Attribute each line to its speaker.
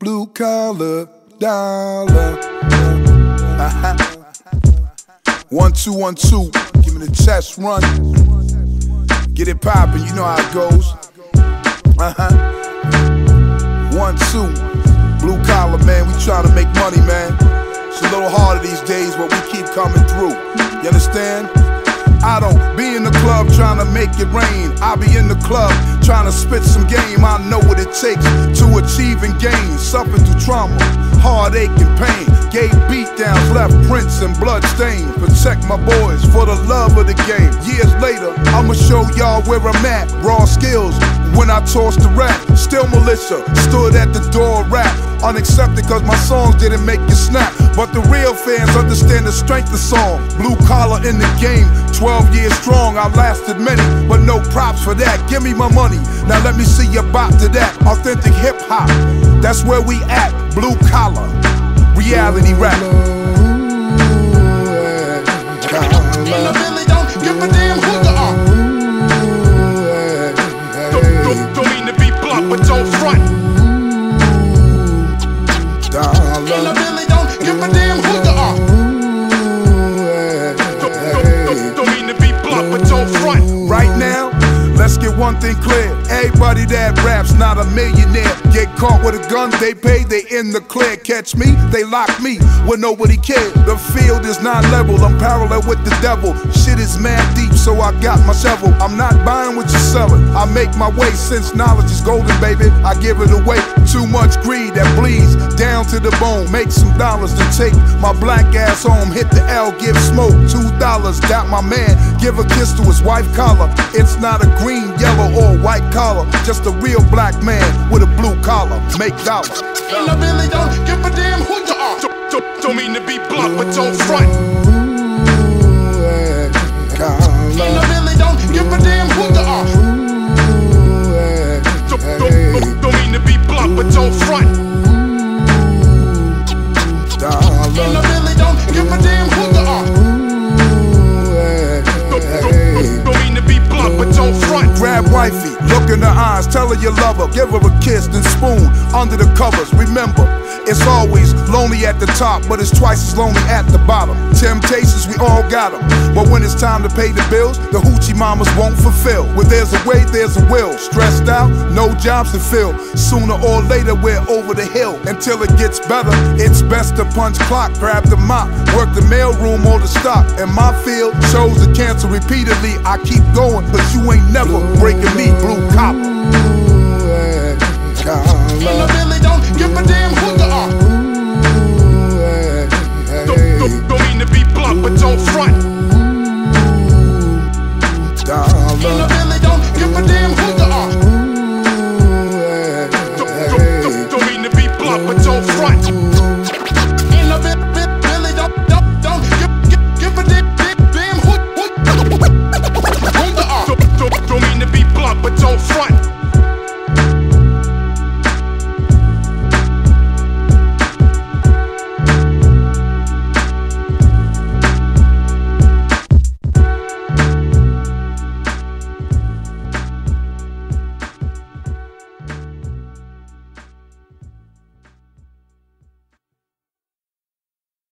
Speaker 1: blue collar dollar. Uh-huh. One two one two, give me the chest run. Get it poppin', you know how it goes. Uh huh. One two, blue collar man, we tryna make money, man. It's a little harder these days, but we keep coming through. You understand? I don't be in the club trying to make it rain. I be in the club trying to spit some game. I know what it takes to achieve and gain. Suffer through trauma, heartache and pain. Gave beatdowns, left prints and blood stains. Protect my boys for the love of the game. Years later, I'ma show y'all where I'm at. Raw skills when I tossed the rap. Still militia, stood at the door rap. Unaccepted cause my songs didn't make you snap. But the real fans understand the strength of song. Blue collar in the game, 12 years strong. I lasted many, but no props for that. Give me my money, now let me see you bop to that. Authentic hip hop, that's where we at. Blue collar, reality rap. One thing clear. Everybody that raps not a millionaire. Get caught with a gun, they pay, they in the clear. Catch me, they lock me when nobody cares. The field is not level, I'm parallel with the devil. Shit is mad deep, so I got my shovel. I'm not buying what you're selling. I make my way since knowledge is golden, baby. I give it away. Too much greed that bleeds down to the bone. Make some dollars to take my black ass home. Hit the L, give smoke. Two dollars, got my man. Give a kiss to his wife collar. It's not a green, yellow, or white collar. Just a real black man with a blue collar. Make dollar.
Speaker 2: In the
Speaker 1: wifey, look in her eyes, tell her you love her, give her a kiss, then spoon under the covers. Remember, it's always lonely at the top, but it's twice as lonely at the bottom. Temptations, we all got them. But when it's time to pay the bills, the hoochie mamas won't fulfill. Where there's a way, there's a will. Stressed out, no jobs to fill. Sooner or later, we're over the hill. Until it gets better, it's best to punch clock, grab the mop, work the mailroom or the stock. And my field, shows the cancer repeatedly. I keep going, but you ain't never breaking me, blue.
Speaker 2: In the